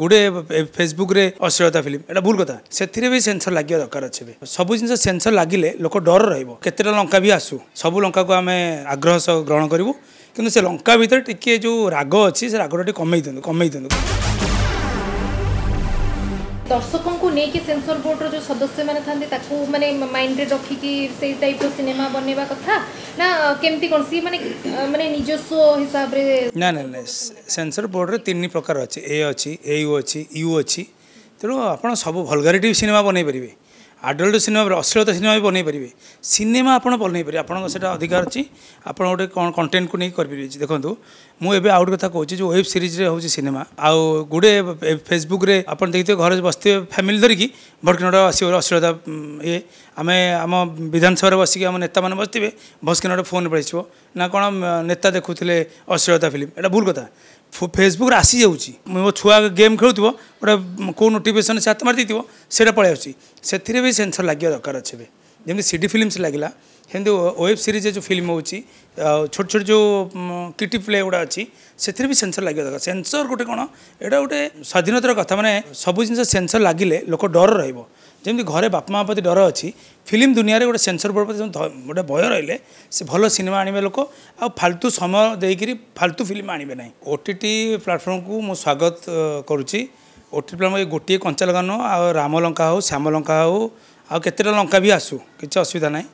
গোটে ফেসবুকরে অশ্লীলতা ফিল্ম এটা ভুল কথা সেতিরে বি সেন্সর লাগিয়া দরকার আছে সবু জিনিস সেন্সর লাগিলে লোক ডর রহব কেতেটা লঙ্কা বি আসু সবু লঙ্কাকে আমি আগ্রহ সহ গ্রহণ করবু কিন্তু সে লঙ্কা ভিতরে টিকিয়ে যে রাগ অছি সে রাগটা টিকে কমাই দিও কমাই দিও ଦର୍ଶକଙ୍କୁ ନେଇକି ସେନ୍ସର ବୋର୍ଡର ଯେଉଁ ସଦସ୍ୟମାନେ ଥାନ୍ତି ତାକୁ ମାନେ ମାଇଣ୍ଡରେ ରଖିକି ସେଇ ଟାଇପ୍ର ସିନେମା ବନେଇବା କଥା ନା କେମିତି କ'ଣ ସିଏ ମାନେ ମାନେ ନିଜସ୍ୱ ହିସାବରେ ନା ନା ସେନ୍ସର ବୋର୍ଡରେ ତିନି ପ୍ରକାର ଅଛି ଏ ଅଛି ଏ ୟୁ ଅଛି ୟୁ ଅଛି ତେଣୁ ଆପଣ ସବୁ ଭଲଗାରିଟି ସିନେମା ବନେଇ ପାରିବେ ଆଡଲ୍ଟ ସିନେମା ଅଶ୍ଳୀଳତା ସିନେମା ବି ବନେଇ ପାରିବେ ସିନେମା ଆପଣ ବନେଇ ପାରିବେ ଆପଣଙ୍କ ସେଇଟା ଅଧିକାର ଅଛି ଆପଣ ଗୋଟେ କ'ଣ କଣ୍ଟେଣ୍ଟକୁ ନେଇକି କରିପାରିବେ ଦେଖନ୍ତୁ ମୁଁ ଏବେ ଆଉ ଗୋଟେ କଥା କହୁଛି ଯେଉଁ ୱେବ୍ ସିରିଜ୍ରେ ହେଉଛି ସିନେମା ଆଉ ଗୁଡ଼େ ଫେସବୁକ୍ରେ ଆପଣ ଦେଖିଥିବେ ଘରେ ବସିଥିବେ ଫ୍ୟାମିଲି ଧରିକି ଭଟକିନଡ଼ ଆସିବ ଅଶ୍ଳୀଳତା ଇଏ ଆମେ ଆମ ବିଧାନସଭାରେ ବସିକି ଆମ ନେତାମାନେ ବସିଥିବେ ଭଟକିନଡ଼ ଫୋନ୍ ପଳେଇଯିବ ନା କ'ଣ ନେତା ଦେଖୁଥିଲେ ଅଶ୍ଳୀଳତା ଫିଲ୍ମ ଏଇଟା ଭୁଲ କଥା ଫେସବୁକ୍ ଆସି ଯାଉଛି ମୋ ଛୁଆ ଗେମ୍ ଖେଳୁଥିବ ଗୋଟେ କେଉଁ ନୋଟିଫିକେସନ୍ ସେ ହାତ ମାରିଦେଇଥିବ ସେଇଟା ପଳେଇ ଆସୁଛି ସେଥିରେ ବି ସେନ୍ସର୍ ଲାଗିବା ଦରକାର ଅଛି ଏବେ ଯେମିତି ସି ଡି ଫିଲ୍ମସ୍ ଲାଗିଲା ସେମିତି ୱେବ୍ ସିରିଜ୍ ଯେଉଁ ଫିଲ୍ମ ହେଉଛି ଛୋଟ ଛୋଟ ଯେଉଁ କିଟି ପ୍ଲେ ଗୁଡ଼ା ଅଛି ସେଥିରେ ବି ସେନ୍ସର୍ ଲାଗିବା ଦରକାର ସେନ୍ସର୍ ଗୋଟେ କ'ଣ ଏଇଟା ଗୋଟେ ସ୍ୱାଧୀନତାର କଥା ମାନେ ସବୁ ଜିନିଷ ସେନ୍ସର୍ ଲାଗିଲେ ଲୋକ ଡର ରହିବ ଯେମିତି ଘରେ ବାପା ମା' ପ୍ରତି ଡର ଅଛି ଫିଲ୍ମ ଦୁନିଆରେ ଗୋଟେ ସେନ୍ସର ବୋର୍ଡ଼ ପ୍ରତି ଗୋଟେ ଭୟ ରହିଲେ ସେ ଭଲ ସିନେମା ଆଣିବେ ଲୋକ ଆଉ ଫାଲତୁ ସମୟ ଦେଇକରି ଫାଲତୁ ଫିଲ୍ମ ଆଣିବେ ନାହିଁ ଓ ଟି ଟି ପ୍ଲାଟଫର୍ମକୁ ମୁଁ ସ୍ୱାଗତ କରୁଛି ଓ ଟି ଟି ପ୍ଲାଟଫର୍ମ ଗୋଟିଏ କଞ୍ଚା ଲଙ୍କା ନୁହଁ ଆଉ ରାମ ଲଙ୍କା ହେଉ ଶ୍ୟାମ ଲଙ୍କା ହେଉ ଆଉ କେତେଟା ଲଙ୍କା ବି ଆସୁ କିଛି ଅସୁବିଧା ନାହିଁ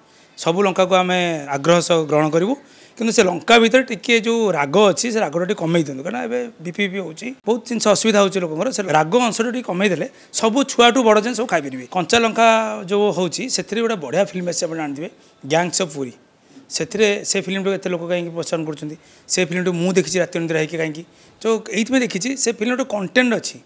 ସବୁ ଲଙ୍କାକୁ ଆମେ ଆଗ୍ରହ ସହ ଗ୍ରହଣ କରିବୁ କିନ୍ତୁ ସେ ଲଙ୍କା ଭିତରେ ଟିକିଏ ଯେଉଁ ରାଗ ଅଛି ସେ ରାଗଟା ଟିକେ କମେଇ ଦିଅନ୍ତୁ କାରଣ ଏବେ ବିପି ବିପି ହେଉଛି ବହୁତ ଜିନିଷ ଅସୁବିଧା ହେଉଛି ଲୋକଙ୍କର ସେ ରାଗ ଅଂଶଟା ଟିକେ କମେଇ ଦେଲେ ସବୁ ଛୁଆଠୁ ବଡ଼ ଜିନିଷ ସବୁ ଖାଇପାରିବେ କଞ୍ଚା ଲଙ୍କା ଯେଉଁ ହେଉଛି ସେଥିରେ ଗୋଟେ ବଢ଼ିଆ ଫିଲ୍ମ ଆସିଛି ଆପଣ ଜାଣିଥିବେ ଗ୍ୟାଙ୍ଗସ୍ ଅଫ୍ ପୁରୀ ସେଥିରେ ସେ ଫିଲ୍ମଟାକୁ ଏତେ ଲୋକ କାହିଁକି ପସନ୍ଦ କରୁଛନ୍ତି ସେ ଫିଲ୍ମଟାକୁ ମୁଁ ଦେଖିଛି ରାତି ଅନିଦ୍ରା ହେଇକି କାହିଁକି ଯେଉଁ ଏଇଥିପାଇଁ ଦେଖିଛି ସେ ଫିଲ୍ମ ଗୋଟେ କଣ୍ଟେଣ୍ଟ ଅଛି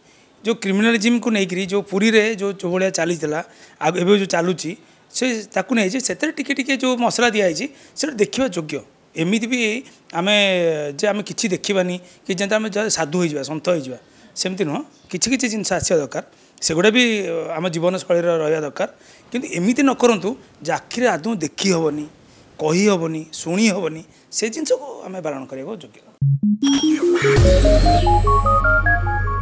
ଯେଉଁ କ୍ରିମିନାଲିଜିମ୍କୁ ନେଇକରି ଯେଉଁ ପୁରୀରେ ଯେଉଁ ଯେଉଁ ଭଳିଆ ଚାଲିଥିଲା ଆଉ ଏବେ ଯେଉଁ ଚାଲୁଛି ସେ ତାକୁ ନେଇଛି ସେଥିରେ ଟିକେ ଟିକେ ଯେଉଁ ମସଲା ଦିଆହେଇଛି ସେଇଟା ଦେଖିବା ଯୋଗ୍ୟ ଏମିତି ବି ଆମେ ଯେ ଆମେ କିଛି ଦେଖିବାନି କି ଯେମିତି ଆମେ ସାଧୁ ହୋଇଯିବା ସନ୍ଥ ହୋଇଯିବା ସେମିତି ନୁହଁ କିଛି କିଛି ଜିନିଷ ଆସିବା ଦରକାର ସେଗୁଡ଼ା ବି ଆମ ଜୀବନଶୈଳୀର ରହିବା ଦରକାର କିନ୍ତୁ ଏମିତି ନ କରନ୍ତୁ ଯେ ଆଖିରେ ଆଦୌ ଦେଖି ହେବନି କହି ହେବନି ଶୁଣି ହେବନି ସେ ଜିନିଷକୁ ଆମେ ବାରଣ କରିବାକୁ ଯୋଗ୍ୟ